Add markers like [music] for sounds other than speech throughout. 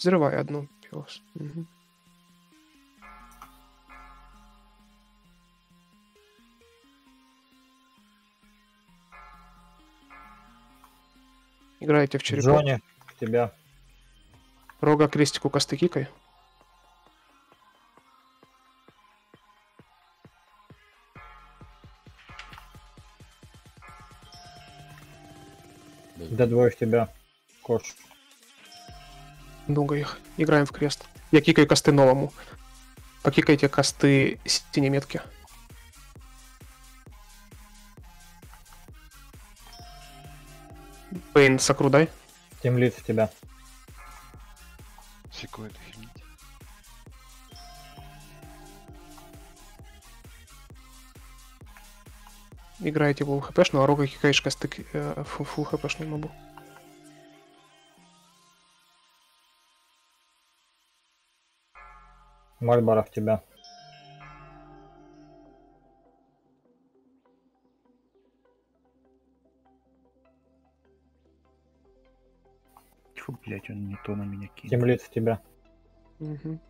Взрывай одну. Пес. Мгм. Играете в черепок. к тебя. Рога крестику косты кикай. Да двое в тебя. Кош. Много их. Играем в крест. Я кикаю косты новому. Покикайте косты синей метки. Пейн, сакру дай. Темлит в тебя. Секунду, хилить. Играете в хпшную, а рога кикаешь косты э, фу- фул хпшную мобу. Мальбара в тебя. Тьфу, блять, он не то на меня кинул. Темлит в тебя. Мгм.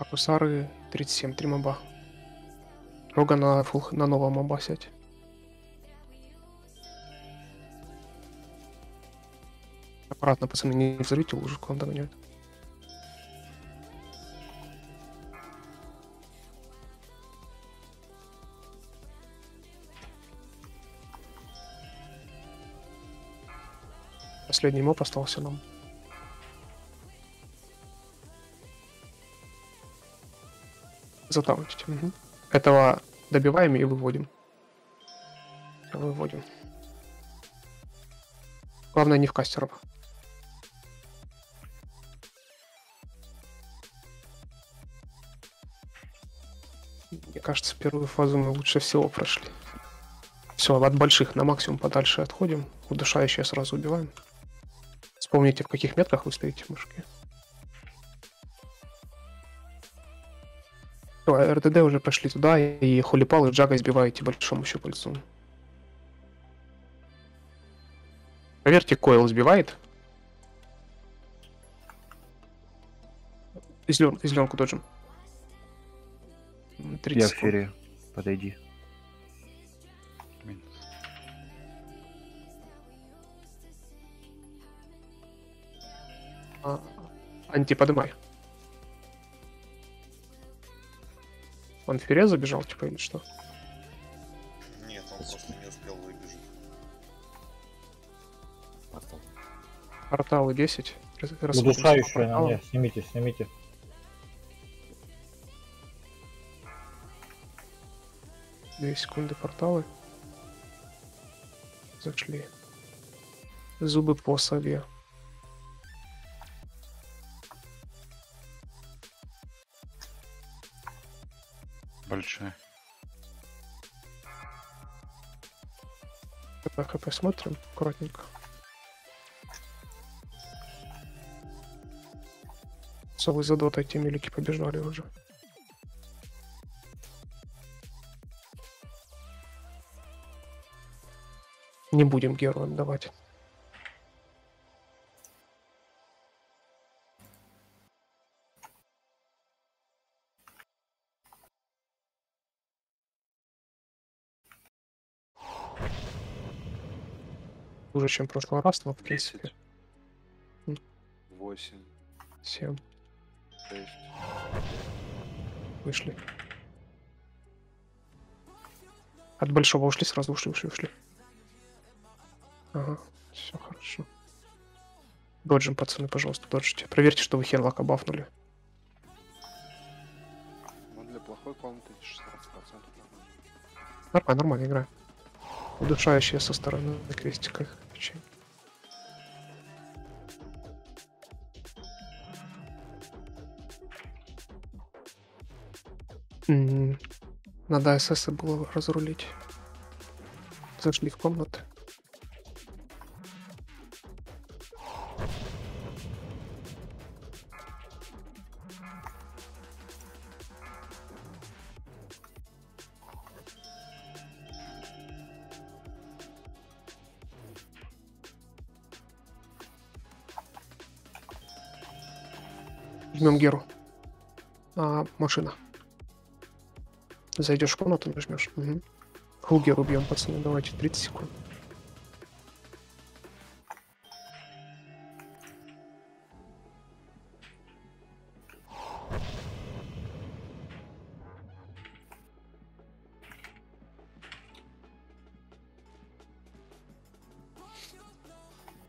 Акусары 37, 3 моба. Рога на, фул, на нового моба сядь. Аккуратно, пацаны, не взорвите лужу, к вам догоняют. Последний моб остался нам. Затаунтить. Мгм. Этого добиваем и выводим. Выводим. Главное не в кастеров. Кажется, первую фазу мы лучше всего прошли. Все, от больших на максимум подальше отходим. Удушающие сразу убиваем. Вспомните, в каких метках вы стоите в мышке. Всё, а РДД уже пошли туда, и Холипал и Джага избиваете большому щупальцу. Проверьте, Койл сбивает. Излен, изленку доджим. М, 30 Я в секунд. фере. Подойди. Минус. А, Анти, подымай. Он в фере забежал, типа, или что? Нет, он просто не успел выбежать. Порталы 10. Раз- Удушающая на порталам. мне. Снимите, снимите. Две секунды порталы. Зашли. Зубы по сове. Большая. хп, хп смотрим аккуратненько. Совы за дотой те милики побежали уже. Не будем Геру отдавать. Хуже, чем в прошлый раз, но в принципе. 8, 7 6. вышли. От большого ушли, сразу ушли, ушли, ушли. Ага, все хорошо. Доджим, пацаны, пожалуйста, доджите. Проверьте, что вы херлока бафнули. Ну, для плохой комнаты 16%. Нормально, нормально игра. Удушающая со стороны на крестиках. печень. М, Надо СС было разрулить. Зашли в комнаты. Жмем Геру. А, машина. Зайдешь в комнату, нажмешь. Угу. Фул Геру бьем, пацаны, давайте, 30 секунд.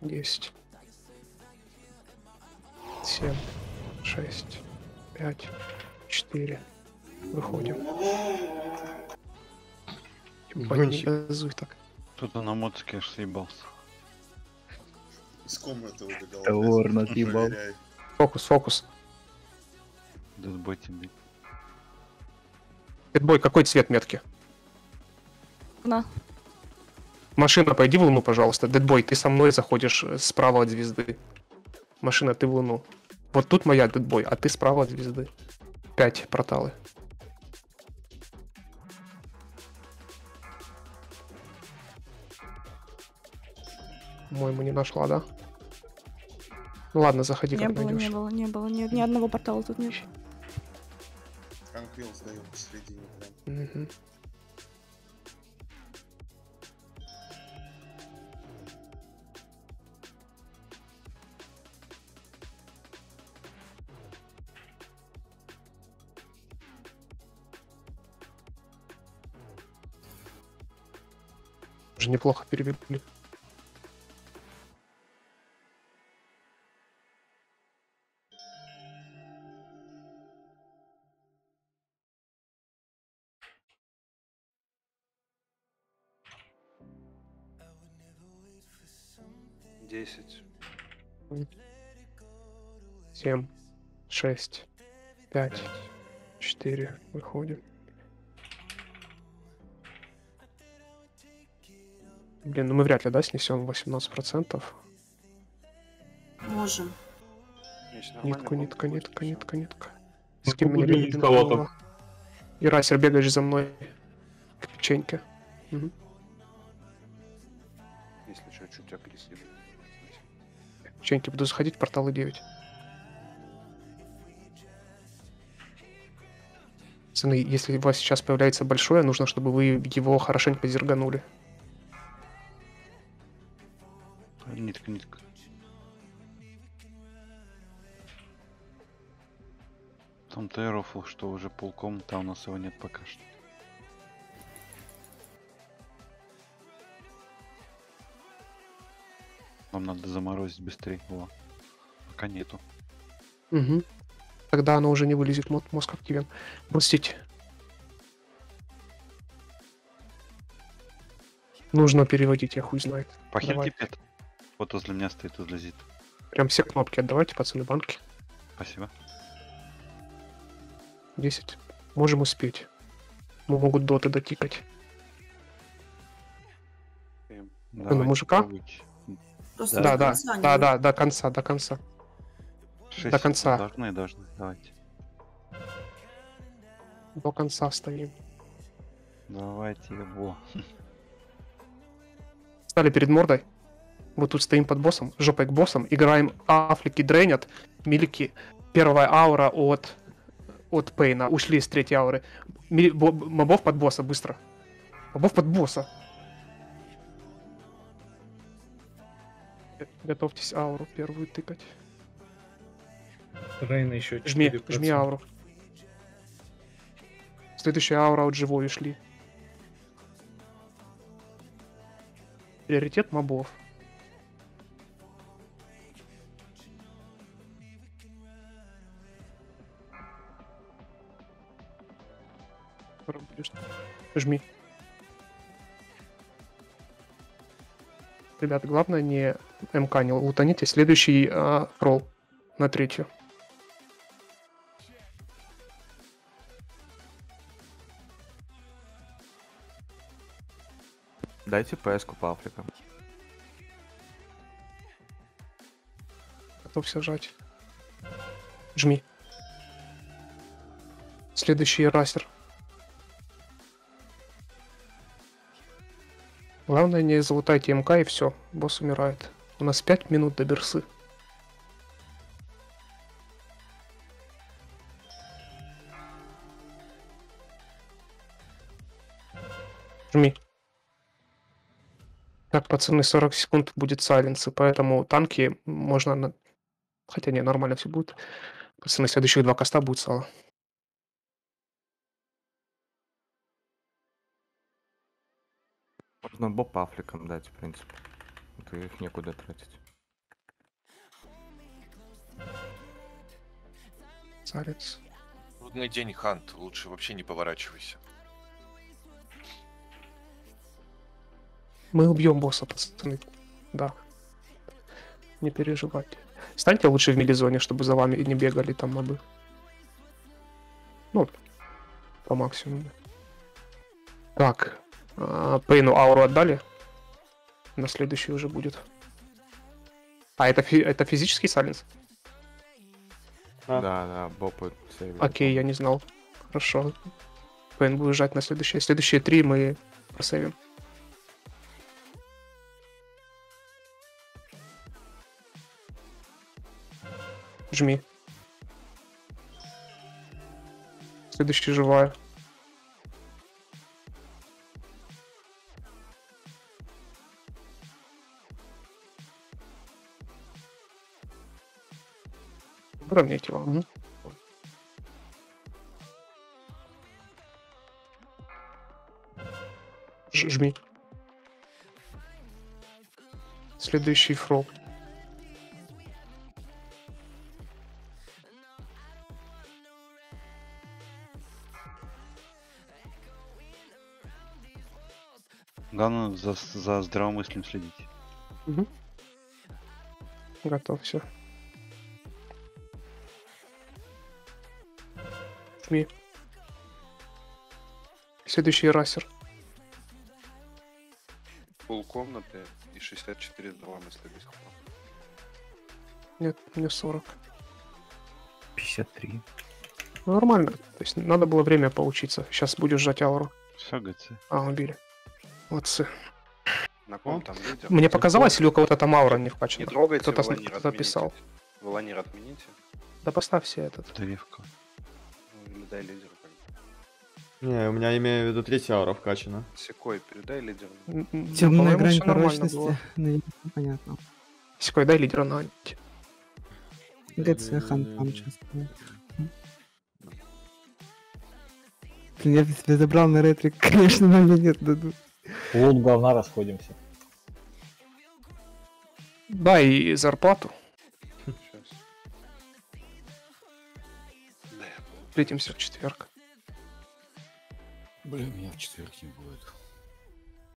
Десять. Семь. Шесть. Пять. Четыре. Выходим. Ебать, не газуй так. Кто-то на мотике аж съебался. Из комнаты убегал. Товар. [laughs] Проверяй. Фокус, фокус. Дедбой тебе. Бой, какой цвет метки? На. Машина, пойди в луну, пожалуйста. Дедбой, ты со мной заходишь э, справа от звезды. Машина, ты в луну. Вот тут моя Дедбой, а ты справа от звезды. Пять порталы. По-моему, не нашла, да? Ну ладно, заходи, Не как было, найдешь. не было, не было. Ни, ни одного портала тут нет. Конквилл сдаем посередине прям. Уже неплохо перевели. Десять. Семь, шесть, пять, четыре. Выходим. Блин, ну мы вряд ли, да, снесем 18%. Можем. Есть нормально, Нитку, нитка, нитка, нитка, нитка. Ну, С кем салатом. голова. И Расер, бегаешь за мной к печеньке. Всё. Если что, чуть агрессивнее. К печеньке буду заходить, порталы 9. Пацаны, если у вас сейчас появляется большое, нужно, чтобы вы его хорошенько зерганули. Нитка, нитка. Там Тайрофл, что уже полкомнаты, а у нас его нет пока что. Нам надо заморозить быстрее его. Пока нету. Угу. Тогда оно уже не вылезет, мо- мозг активен. Пустить. Нужно переводить, я хуй знает. Похер Давай. кипит. Вот возле меня стоит, возле Зит. Прям все кнопки отдавайте, пацаны, банки. Спасибо. 10. Можем успеть. Мы могут доты дотикать. Давайте мужика? пробуйте. Просто Да, до да, да, вы- да, до конца, до конца. Шесть До конца. Должны, должны. Давайте. До конца стоим. Давайте его. [laughs] Стали перед мордой. Вот тут стоим под боссом, жопой к боссам. Играем афлики дренят, милики. Первая аура от от Пейна. Ушли с третьей ауры. Ми- бо- мобов под босса, быстро. Мобов под босса. Готовьтесь ауру первую тыкать. Рейна еще Жми, жми ауру. Следующая аура от живой ушли. Приоритет мобов. Жми. Ребята, главное не МК не утоните. Следующий а, ролл на третью. Дайте ПС-ку по Африкам. Готовься жать. Жми. Следующий расер. Главное не залутайте МК и все, босс умирает. У нас 5 минут до берсы. Жми. Так, пацаны, 40 секунд будет сайленсы, поэтому танки можно... Хотя не, нормально все будет. Пацаны, следующие два коста будет сало. Можно боб Африкам дать, в принципе. Это их некуда тратить. Сайленс. Трудный день, Хант. Лучше вообще не поворачивайся. Мы убьем босса, пацаны. Да. Не переживайте. Станьте лучше в милизоне, чтобы за вами не бегали там мобы. Ну, по максимуму. Так. А, Пейну ауру отдали. На следующий уже будет. А, это, фи- это физический сайленс? Да. Да, да, боб и сейвер. Окей, я не знал. Хорошо. Пейн будет жать на следующие. Следующие три мы просейвим. Жми. Следующий живая. Мгм. Ж- Жми. Следующий фрог. Главное за, за здравомыслием следить. Готов, все. Жми. Следующий расер. Пол комнаты и 64 здравомыслия до сих пор. Нет, мне 40. 53. Ну, нормально. То есть надо было время поучиться. Сейчас будешь жать ауру. Все, ГЦ. А, убили. Молодцы. На ком там лидер? Мне показалось, или у кого-то там аура не Не вкачана? трогайте, Кто-то Волонир кто-то писал. отмените. Волонир отмените. Да поставьте этот. Древко. Ну, или дай лидеру. Не, у меня имею в виду третья аура вкачана. Секой, передай лидеру. Темная грань. Наверное, понятно. Секой, дай лидера на анти. ГЦ Хан там чувствую. Блин, я себе забрал на ретрик, [laughs] конечно, нам нет дадут. Лут говна расходимся. Да, и зарплату. Встретимся в четверг. Бля, меня в четверг не будет.